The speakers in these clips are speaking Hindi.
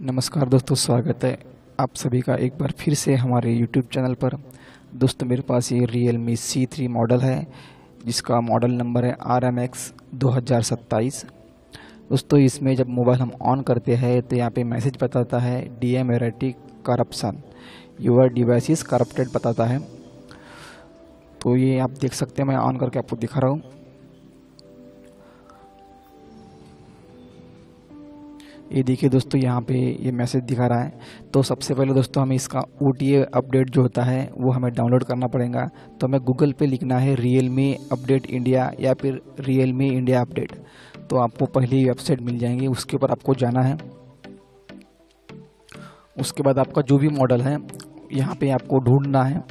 नमस्कार दोस्तों, स्वागत है आप सभी का एक बार फिर से हमारे YouTube चैनल पर। दोस्तों, मेरे पास ये Realme C three model है, जिसका मॉडल नंबर है आर एम एक्स दो हज़ार सत्ताईस। दोस्तों, इसमें जब मोबाइल हम ऑन करते हैं तो यहाँ पे मैसेज बताता है D M erratic corruption your device is corrupted बताता है। तो ये आप देख सकते हैं, मैं ऑन करके आपको दिखा रहा हूँ। ये देखिए दोस्तों, यहाँ पे ये मैसेज दिखा रहा है। तो सबसे पहले दोस्तों, हमें इसका ओ अपडेट जो होता है, वो हमें डाउनलोड करना पड़ेगा। तो हमें गूगल पे लिखना है रियल मी अपडेट इंडिया या फिर रियल मी इंडिया अपडेट तो आपको पहली वेबसाइट मिल जाएँगी, उसके ऊपर आपको जाना है। उसके बाद आपका जो भी मॉडल है, यहाँ पे आपको ढूंढना है।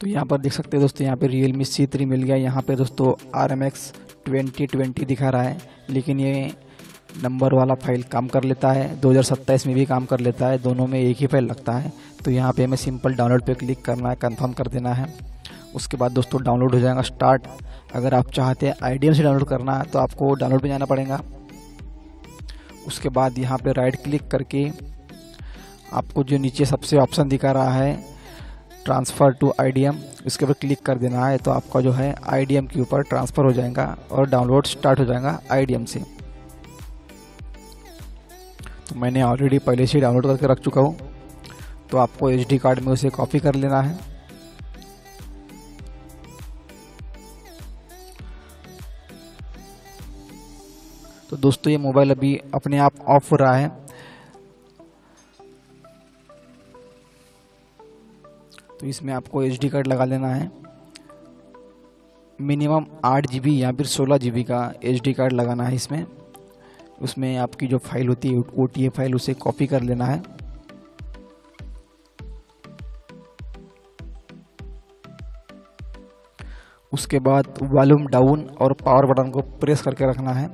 तो यहाँ पर देख सकते हैं दोस्तों, यहाँ पे रियल मी सी थ्री मिल गया। यहाँ पे दोस्तों R M X twenty twenty दिखा रहा है, लेकिन ये नंबर वाला फ़ाइल काम कर लेता है। 2027 में भी काम कर लेता है, दोनों में एक ही फ़ाइल लगता है। तो यहाँ पे हमें सिंपल डाउनलोड पे क्लिक करना है कंफर्म कर देना है। उसके बाद दोस्तों डाउनलोड हो जाएगा स्टार्ट अगर आप चाहते हैं आई से डाउनलोड करना है तो आपको डाउनलोड पर जाना पड़ेगा। उसके बाद यहाँ पर राइट क्लिक करके आपको जो नीचे सबसे ऑप्शन दिखा रहा है ट्रांसफ़र टू आईडीएम, इसके ऊपर क्लिक कर देना है तो आपका जो है आईडीएम के ऊपर ट्रांसफ़र हो जाएगा और डाउनलोड स्टार्ट हो जाएगा आईडीएम से। तो मैंने ऑलरेडी पहले से डाउनलोड करके रख चुका हूँ। तो आपको एच कार्ड में उसे कॉपी कर लेना है। तो दोस्तों, ये मोबाइल अभी अपने आप ऑफ़ हो रहा है। तो इसमें आपको एच कार्ड लगा लेना है। मिनिमम आठ जी बी या फिर सोलह जी बी का एच कार्ड लगाना है इसमें। उसमें आपकी जो फ़ाइल होती है ओ टी फ़ाइल उसे कॉपी कर लेना है। उसके बाद वॉल्यूम डाउन और पावर बटन को प्रेस करके रखना है।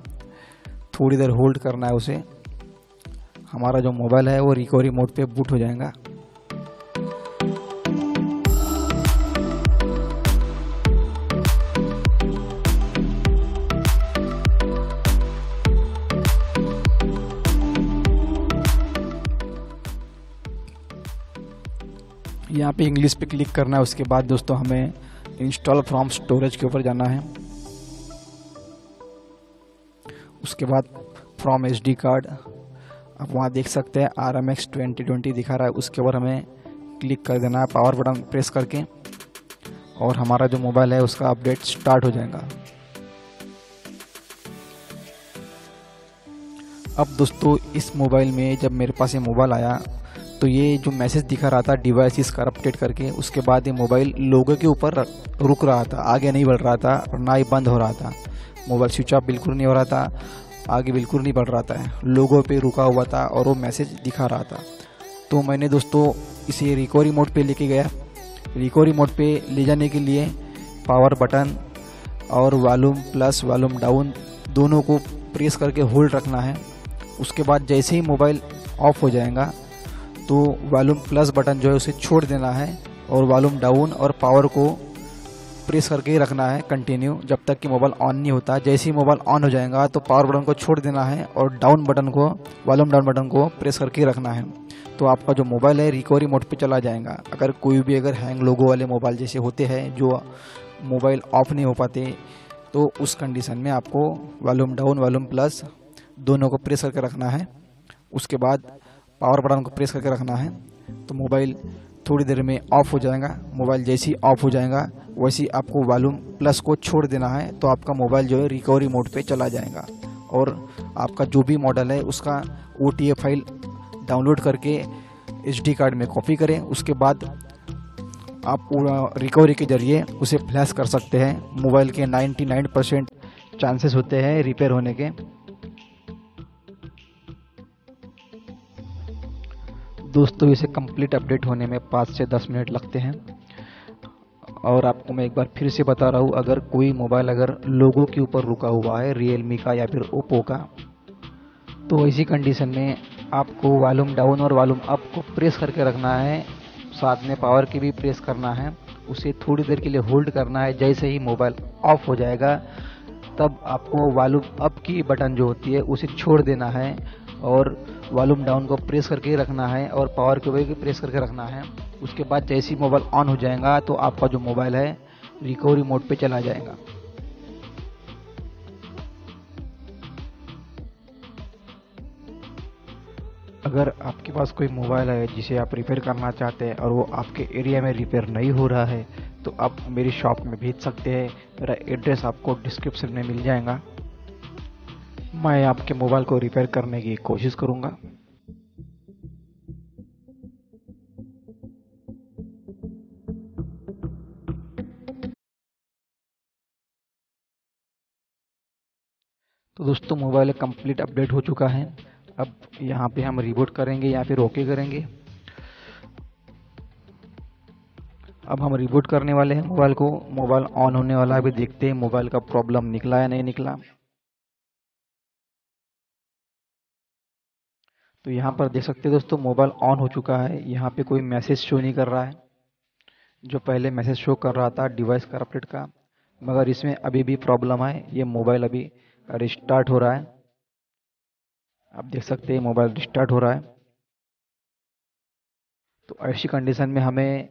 थोड़ी देर होल्ड करना है उसे। हमारा जो मोबाइल है, वो रिकवरी मोड पे बूट हो जाएगा। यहाँ पे इंग्लिश पे क्लिक करना है, उसके बाद दोस्तों हमें इंस्टॉल फ्रॉम स्टोरेज के ऊपर जाना है। उसके बाद फ्रॉम एच कार्ड आप वहाँ देख सकते हैं R M X twenty twenty दिखा रहा है, उसके ऊपर हमें क्लिक कर देना है पावर बटन प्रेस करके, और हमारा जो मोबाइल है, उसका अपडेट स्टार्ट हो जाएगा। अब दोस्तों, इस मोबाइल में जब मेरे पास ये मोबाइल आया तो ये जो मैसेज दिखा रहा था डिवाइस इस करप्टेड करके, उसके बाद ये मोबाइल लोगों के ऊपर रुक रहा था, आगे नहीं बढ़ रहा था और ना ही बंद हो रहा था। मोबाइल स्विच ऑफ़ बिल्कुल नहीं हो रहा था, आगे बिल्कुल नहीं बढ़ रहा था। लोगों पे रुका हुआ था और वो मैसेज दिखा रहा था। तो मैंने दोस्तों, इसे रिकवरी मोड पे लेके गया। रिकवरी मोड पे ले जाने के लिए पावर बटन और वॉल्यूम प्लस वॉल्यूम डाउन दोनों को प्रेस करके होल्ड रखना है। उसके बाद जैसे ही मोबाइल ऑफ़ हो जाएगा तो वॉल्यूम प्लस बटन जो है उसे छोड़ देना है और वॉल्यूम डाउन और पावर को प्रेस करके ही रखना है कंटिन्यू जब तक कि मोबाइल ऑन नहीं होता। जैसे ही मोबाइल ऑन हो जाएगा तो पावर बटन को छोड़ देना है और डाउन बटन को वॉल्यूम डाउन बटन को प्रेस करके रखना है। तो आपका जो मोबाइल है रिकवरी मोड पे चला जाएगा। अगर कोई भी अगर हैंग लोगो वाले मोबाइल जैसे होते हैं जो मोबाइल ऑफ़ नहीं हो पाते तो उस कंडीशन में आपको वॉल्यूम डाउन वॉल्यूम प्लस दोनों को प्रेस करके रखना है। उसके बाद पावर बटन को प्रेस करके रखना है तो मोबाइल थोड़ी देर में ऑफ़ हो जाएगा। मोबाइल जैसे ऑफ़ हो जाएगा, वैसे ही आपको वॉल्यूम प्लस को छोड़ देना है तो आपका मोबाइल जो है रिकवरी मोड पे चला जाएगा। और आपका जो भी मॉडल है, उसका ओटीए फ़ाइल डाउनलोड करके एच कार्ड में कॉपी करें। उसके बाद आप रिकवरी के ज़रिए उसे फ्लैश कर सकते हैं। मोबाइल के 99 परसेंट चांसेस होते हैं रिपेयर होने के। दोस्तों, इसे कंप्लीट अपडेट होने में पाँच से दस मिनट लगते हैं। और आपको मैं एक बार फिर से बता रहा हूँ, अगर कोई मोबाइल अगर लोगों के ऊपर रुका हुआ है रियल का या फिर ओप्पो का तो ऐसी कंडीशन में आपको वॉल्यूम डाउन और वॉल्यूम अप को प्रेस करके रखना है। साथ में पावर की भी प्रेस करना है। उसे थोड़ी देर के लिए होल्ड करना है। जैसे ही मोबाइल ऑफ़ हो जाएगा, तब आपको वॉल्यूम अप की बटन जो होती है, उसे छोड़ देना है। और वॉल्यूम डाउन को प्रेस करके रखना है और पावर के भी प्रेस करके रखना है। उसके बाद जैसे ही मोबाइल ऑन हो जाएगा तो आपका जो मोबाइल है रिकवरी मोड पे चला जाएगा। अगर आपके पास कोई मोबाइल है जिसे आप रिपेयर करना चाहते हैं और वो आपके एरिया में रिपेयर नहीं हो रहा है तो आप मेरी शॉप में भेज सकते हैं। मेरा एड्रेस आपको डिस्क्रिप्शन में मिल जाएगा। मैं आपके मोबाइल को रिपेयर करने की कोशिश करूँगा। तो दोस्तों, मोबाइल कंप्लीट अपडेट हो चुका है। अब यहाँ पे हम रिबूट करेंगे या फिर ओके करेंगे। अब हम रिबूट करने वाले हैं मोबाइल को। मोबाइल ऑन होने वाला है। अभी देखते हैं मोबाइल का प्रॉब्लम निकला या नहीं निकला। तो यहाँ पर देख सकते हैं दोस्तों मोबाइल ऑन हो चुका है। यहाँ पे कोई मैसेज शो नहीं कर रहा है। जो पहले मैसेज शो कर रहा था डिवाइस करप्टेड का, मगर इसमें अभी भी प्रॉब्लम है ये मोबाइल अभी रिस्टार्ट हो रहा है। आप देख सकते हैं मोबाइल रिस्टार्ट हो रहा है। तो ऐसी कंडीशन में हमें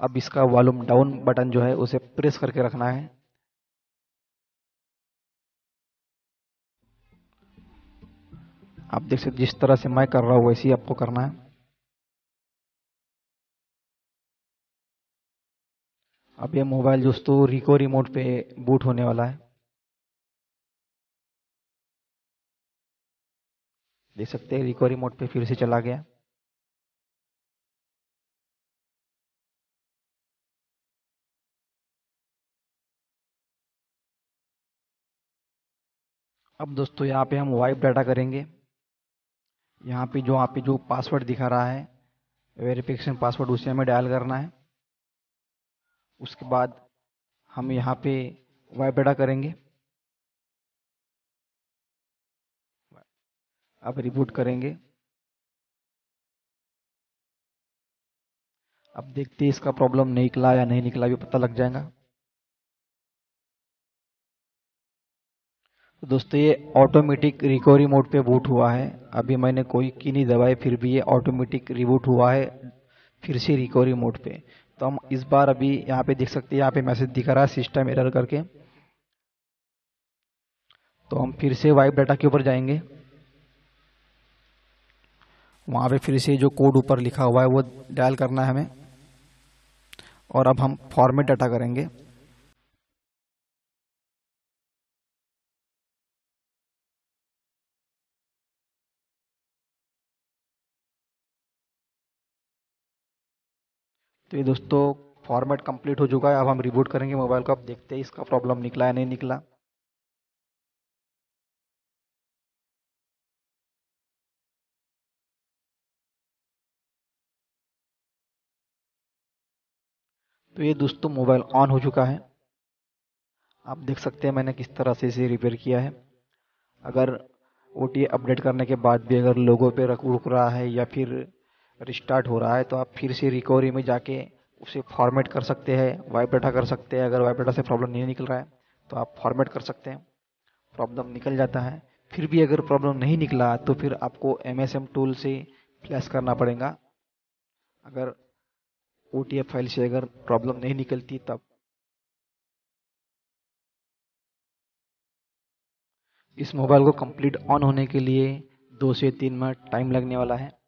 अब इसका वॉल्यूम डाउन बटन जो है, उसे प्रेस करके रखना है। आप देख सकते जिस तरह से मैं कर रहा हूँ, वैसे ही आपको करना है। अब ये मोबाइल दोस्तों रिको रिमोट पे बूट होने वाला है। देख सकते हैं रिको रिमोट पे फिर से चला गया। अब दोस्तों, यहाँ पे हम वाइप डाटा करेंगे। यहाँ पे जो आप जो पासवर्ड दिखा रहा है वेरिफिकेशन पासवर्ड उसे हमें डायल करना है। उसके बाद हम यहाँ पे वाइप डाटा करेंगे। अब रिबूट करेंगे। अब देखते हैं इसका प्रॉब्लम निकला या नहीं निकला भी पता लग जाएगा। दोस्तों, ये ऑटोमेटिक रिकवरी मोड पे बूट हुआ है। अभी मैंने कोई की नहीं दबाई, फिर भी ये ऑटोमेटिक रिबूट हुआ है फिर से रिकवरी मोड पे। तो हम इस बार अभी यहाँ पे देख सकते हैं, यहाँ पे मैसेज दिखा रहा है सिस्टम एरर करके। तो हम फिर से वाइप डाटा के ऊपर जाएँगे। वहाँ पे फिर से जो कोड ऊपर लिखा हुआ है, वो डायल करना है हमें। और अब हम फॉर्मेट डाटा करेंगे। तो ये दोस्तों फॉर्मेट कंप्लीट हो चुका है। अब हम रिबूट करेंगे मोबाइल को। अब देखते हैं इसका प्रॉब्लम निकला या नहीं निकला। तो ये दोस्तों मोबाइल ऑन हो चुका है। आप देख सकते हैं मैंने किस तरह से इसे रिपेयर किया है। अगर ओ अपडेट करने के बाद भी अगर लोगों पे रुक रहा है या फिर रिस्टार्ट हो रहा है तो आप फिर से रिकवरी में जाके उसे फॉर्मेट कर सकते हैं वाइप डाटा कर सकते हैं। अगर वाइप डाटा से प्रॉब्लम नहीं निकल रहा है तो आप फॉर्मेट कर सकते हैं। प्रॉब्लम निकल जाता है। फिर भी अगर प्रॉब्लम नहीं निकला तो फिर आपको एमएसएम टूल से फ्लैश करना पड़ेगा। अगर ओ फ़ाइल से अगर प्रॉब्लम नहीं निकलती, तब। इस मोबाइल को कंप्लीट ऑन होने के लिए दो से तीन मिनट टाइम लगने वाला है।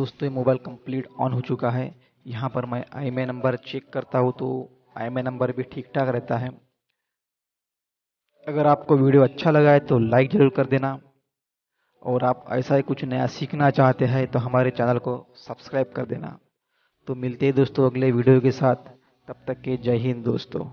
दोस्तों, ये मोबाइल कंप्लीट ऑन हो चुका है। यहाँ पर मैं आईएमए नंबर चेक करता हूँ तो आईएमए नंबर भी ठीक ठाक रहता है। अगर आपको वीडियो अच्छा लगा है तो लाइक ज़रूर कर देना। और आप ऐसा ही कुछ नया सीखना चाहते हैं तो हमारे चैनल को सब्सक्राइब कर देना। तो मिलते हैं दोस्तों अगले वीडियो के साथ। तब तक के जय हिंद दोस्तों।